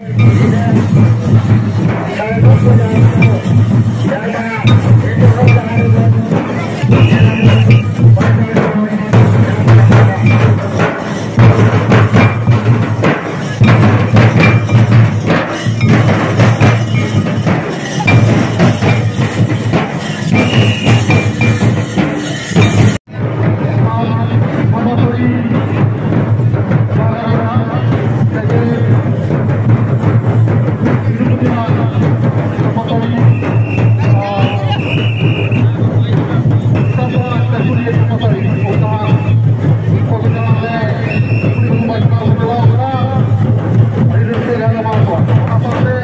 彼はどこへでも行くの? Thank you.